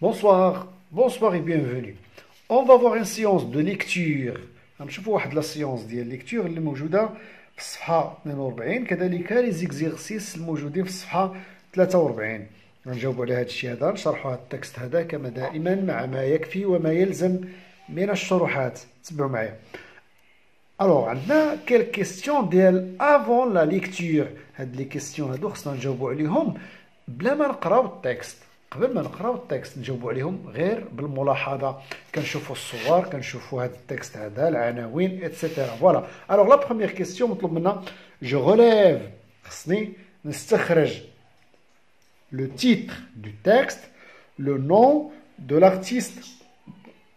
Bonsoir, bonsoir et bienvenue. On va voir une séance de lecture. غنشوفوا واحد لا سيونس ديال ليكتور اللي موجوده في الصفحه 42 كذلك لي زيكزيرسيس الموجودين في الصفحه 43 غنجاوبوا على هذا الشيء هذا نشرحوا هذا التكست هذا كما دائما مع ما يكفي وما يلزم من الشروحات تبعوا معايا الوغ عندنا كيل كيستيون ديال افون لا ليكتور هاد لي كيستيون هادو خصنا نجاوبوا عليهم بلا ما نقراو التكست قبل ما نقراو التكست نجاوبوا عليهم غير بالملاحظة. كنشوفوا الصور كنشوفوا هذا التكست هذا العناوين اتسيتيرا فوالا الوغ لا بروميير كيستيون مطلوب منا. جو غوليف خصني نستخرج لو تيتر دو تكست لو نون دو لارتيست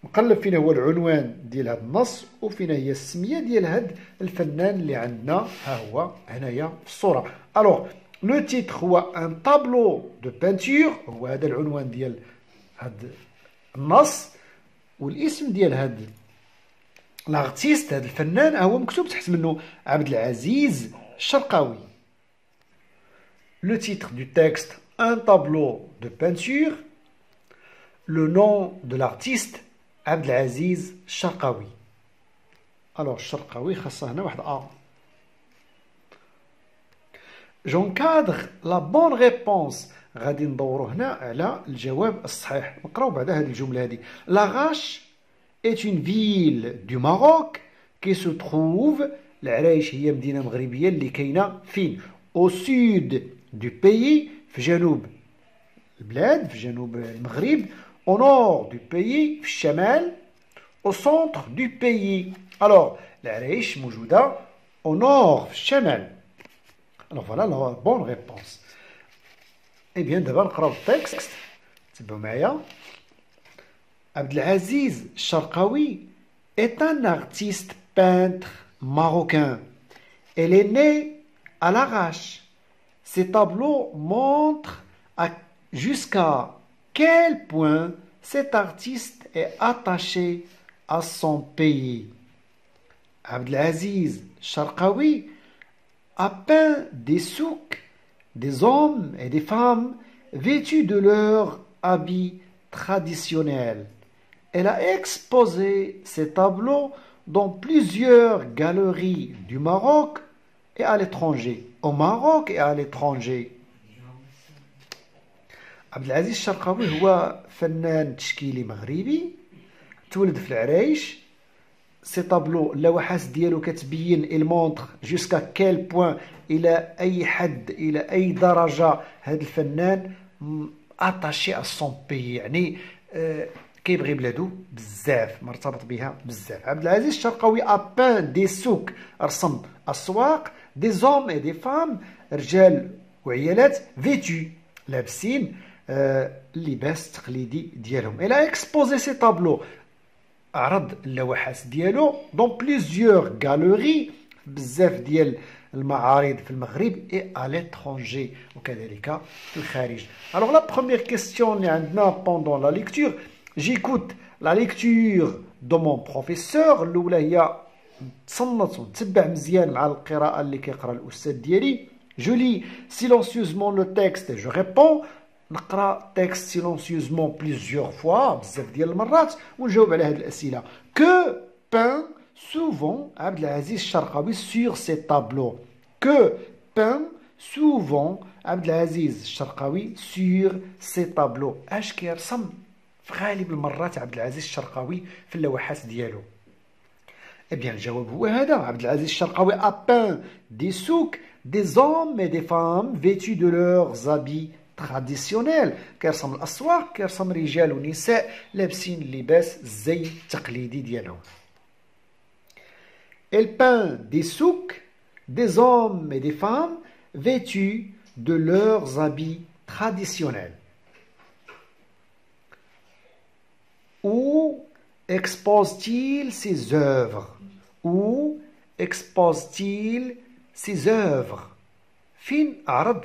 نقلب فين هو العنوان ديال هذا النص وفين هي السمية ديال هذا الفنان اللي عندنا. ها هو هنايا في الصورة. الوغ لو تيتر هو ان طابلو دو بانتور هو هذا العنوان ديال هذا النص والاسم ديال هذا لارتيست هذا الفنان هو مكتوب تحت منه عبد العزيز الشرقاوي لو تيتر دو تكست ان طابلو دو بانتور لو نون دو لارتيست عبد العزيز الشرقاوي الوغ الشرقاوي خاصه هنا واحد ا جونكادغ لا بون ريبونس غادي ندورو هنا على الجواب الصحيح نقراو بعد هذه الجمله هذه لاغاش est une ville du Maroc qui se trouve العرايش هي مدينه مغربيه اللي كاينه فين au sud du pays في جنوب البلاد في جنوب المغرب au nord du pays في الشمال au centre du pays alors العرايش موجوده au nord في الشمال Alors voilà la bonne réponse. Eh bien, d'abord, نقراو التكست تبعوا معايا Abdelaziz Sharqawi est un artiste peintre marocain. Elle est née à l'arrache. Ses tableaux montrent jusqu'à quel point cet artiste est attaché à son pays. Abdelaziz Sharqawi a peint des souks, des hommes et des femmes vêtus de leurs habits traditionnels. Elle a exposé ses tableaux dans plusieurs galeries du Maroc et à l'étranger. Au Maroc et à l'étranger. Abdelaziz الشرقاوي هو فنان تشكيلي مغربي تولد في العرايش سي طابلو اللوحات ديالو كتبين المونتر جوسكا كيل بوين إلى اي حد إلى اي درجه هذا الفنان اتاشي ا سون بي يعني كيبغي بلادو بزاف مرتبط بها بزاف عبد العزيز الشرقاوي ابان دي سوك رسم اسواق دي زوم اي دي فام رجال وعيالات فيتو لابسين اللباس التقليدي ديالهم إلى اكسبوزي سي طابلو عرض اللوحات ديالو دون بليزيور غالوري بزاف ديال المعارض في المغرب اي ا ليترونجي وكذلك في الخارج الوغ لا بروميير كيستيون اللي عندنا بوندون لا ليكتور جيكوت لا ليكتور دو مون بروفيسور الاولى هي تصنت ونتبع مزيان مع القراءه اللي كيقرا الاستاذ ديالي جو لي سيلونسيوزمون لو تيكست جو ريبون نقرا تكست سيلونسيوزمون بليزيور فوا بزاف ديال المرات ونجاوب على هذه الاسئله كو بان souvent عبد العزيز الشرقاوي sur ces tableaux que peint souvent عبد العزيز الشرقاوي sur ces tableaux اش كيرسم في غالب المرات عبد العزيز الشرقاوي في اللوحات ديالو Eh bien, الجواب هو هذا عبد العزيز الشرقاوي a peint des souks, des hommes et des femmes vêtus de leurs habits تراديسيونيل كيرسم الاسواق كيرسم رجال ونساء لابسين اللباس الزي التقليدي ديالهم Elle peint des souks, des hommes et des femmes vêtus de leurs habits traditionnels. Où expose-t-il ses œuvres Où expose-t-il ses œuvres فين عرض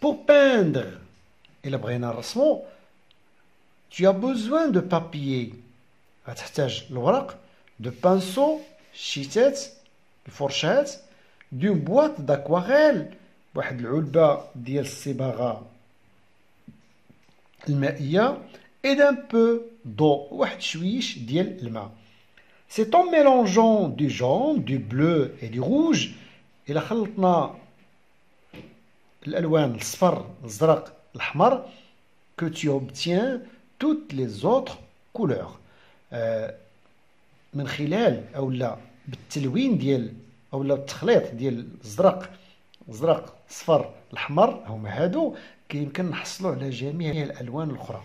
Pour peindre et le tu as besoin de papier. de pinceau, de fourchette, d'une boîte d'aquarelle, واحد العلبة ديال الصباغة المائية et d'un peu d'eau واحد شويش ديال الماء C'est en mélangeant du jaune, du bleu et du rouge إلا خلطنا الألوان الصفر الزرق الأحمر que tu obtiens toutes les autres couleurs. من خلال أو لا بالتلوين ديال أو لا التخليط ديال الزرق الزرق الصفر الأحمر هما هادو كيمكن نحصلوا على جميع الألوان الأخرى.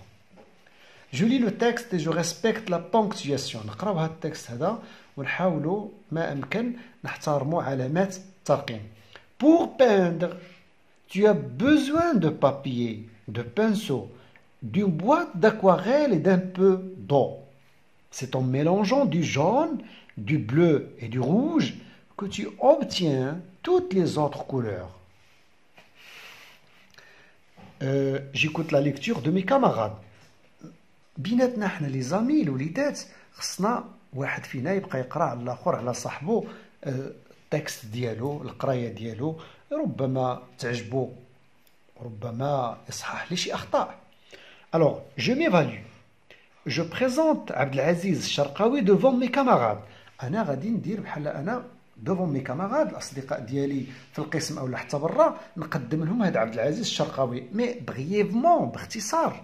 جو لي لو تكست جو ريسبكت لا بونكتياسيون نقراو هاد التكست هذا ونحاولوا ما أمكن نحترموا علامات الترقيم. Pour peindre tu as besoin de papier de pinceau d'une boîte d'aquarelle et d'un peu d'eau c'est en mélangeant du jaune du bleu et du rouge que tu obtiens toutes les autres couleurs euh, j'écoute la lecture de mes camarades بيناتنا حنا لي زامي الوليدات خصنا واحد فينا يبقى يقرا على الاخر على صاحبو التكست ديالو القرايه ديالو ربما تعجبو ربما يصحح لي شي أخطاء. Alors je m'évalue. Je présente عبد العزيز الشرقاوي devant mes camarades. أنا غادي ندير بحال أنا دوفون مي كاماراد الاصدقاء ديالي في القسم أو حتى برا نقدم لهم هذا عبد العزيز الشرقاوي مي بغييفمون باختصار.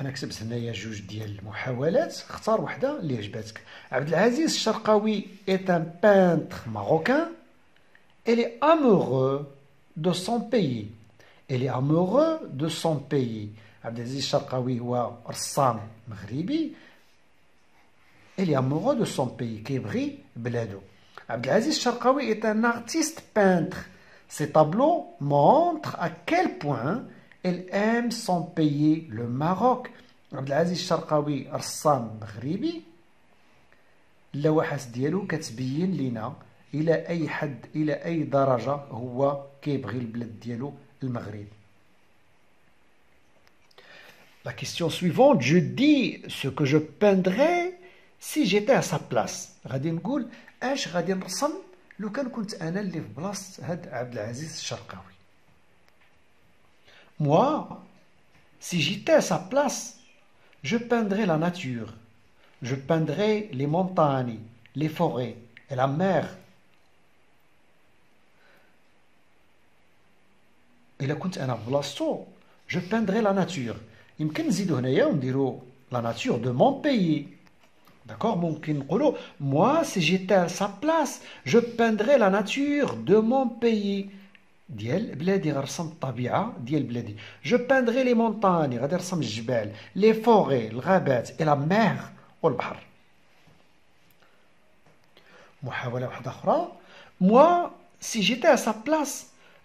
أنا كتبت هنايا جوج ديال المحاولات اختار وحدة اللي عجباتك عبد العزيز الشرقاوي est un peintre marocain. elle est amoureux de son pays elle est amoureux de son pays عبد العزيز الشرقاوي هو رسام مغربي elle est amoureux de son pays كيبغي بلادو عبد العزيز الشرقاوي est un artiste peintre ses tableaux montrent à quel point elle aime son pays le Maroc عبد العزيز الشرقاوي رسام مغربي اللوحات ديالو كتبين لينا الى اي حد الى اي درجه هو كيبغي البلاد ديالو المغرب La question suivante, je dis ce que je peindrais سي جيتي ا سا بلاس غادي نقول اش غادي نرسم لو كان كنت انا اللي في بلاصه هاد عبد العزيز الشرقاوي موا سي جيتي ا سا بلاس جو peindrais لا ناتور جو peindrais لي montagnes لي forêts et la mer الا كنت انا في بلاصتو جو peindrais لا ناتور يمكن نزيدو هنايا ونديرو لا ناتور دو مون بيي D'accord Moi, si j'étais à sa place, je peindrais la nature de mon pays. Je peindrais les montagnes, les forêts, et la mer Moi, si j'étais à sa place,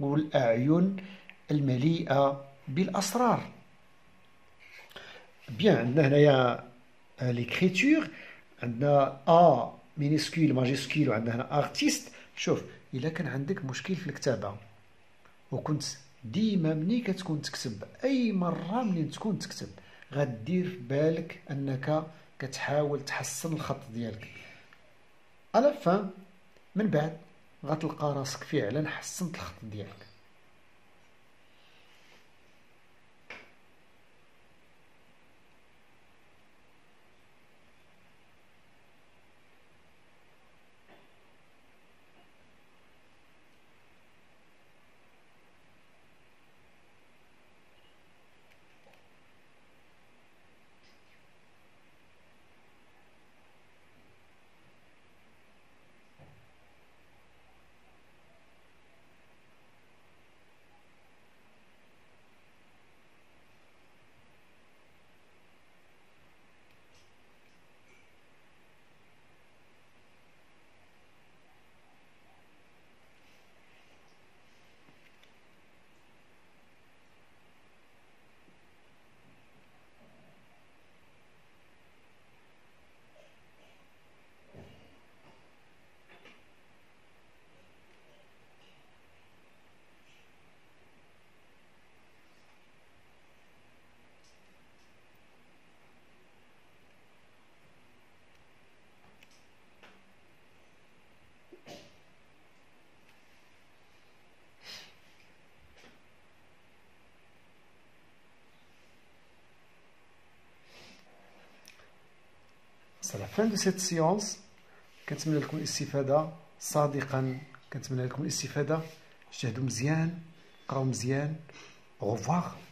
والاعين المليئة بالأسرار. بيان عندنا هنايا l'écriture عندنا ا مينيسكول ماجيسكول وعندنا هنا ارتيست شوف إلا كان عندك مشكل في الكتابة وكنت ديما ملي كتكون تكتب أي مرة منين تكون تكتب غدير في بالك أنك كتحاول تحسن الخط ديالك. على فان من بعد غتلقى راسك فعلا حسنت الخط ديالك. سي لا فان دو سيت سيونس كنتمنى لكم الاستفاده صادقا كنتمنى لكم الاستفاده اجتهدوا مزيان قراو مزيان revoir.